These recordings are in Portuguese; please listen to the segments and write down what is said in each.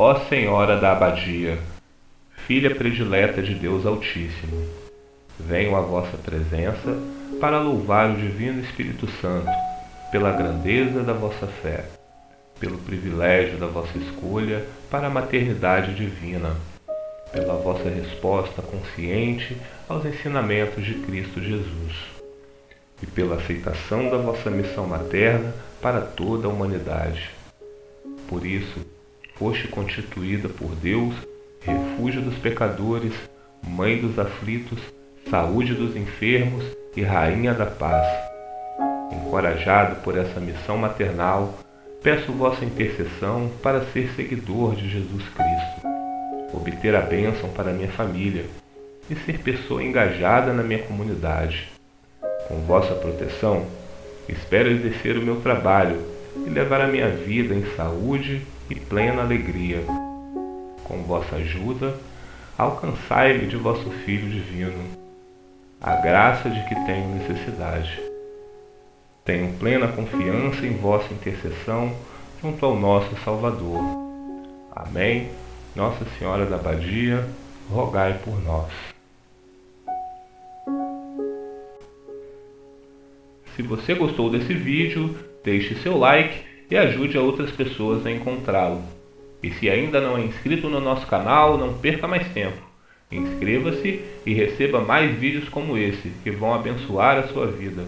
Ó Senhora da Abadia, Filha predileta de Deus Altíssimo, venho à vossa presença para louvar o Divino Espírito Santo pela grandeza da vossa fé, pelo privilégio da vossa escolha para a maternidade divina, pela vossa resposta consciente aos ensinamentos de Cristo Jesus e pela aceitação da vossa missão materna para toda a humanidade. Por isso, foste constituída por Deus, refúgio dos pecadores, mãe dos aflitos, saúde dos enfermos e rainha da paz. Encorajado por essa missão maternal, peço vossa intercessão para ser seguidor de Jesus Cristo, obter a bênção para minha família e ser pessoa engajada na minha comunidade. Com vossa proteção, espero exercer o meu trabalho e levar a minha vida em saúde e plena alegria. Com vossa ajuda, alcançai-me de vosso Filho divino, a graça de que tenho necessidade. Tenho plena confiança em vossa intercessão junto ao nosso Salvador. Amém. Nossa Senhora da Abadia, rogai por nós. Se você gostou desse vídeo, deixe seu like e ajude outras pessoas a encontrá-lo. E se ainda não é inscrito no nosso canal, não perca mais tempo. Inscreva-se e receba mais vídeos como esse, que vão abençoar a sua vida.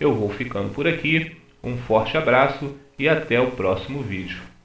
Eu vou ficando por aqui, um forte abraço e até o próximo vídeo.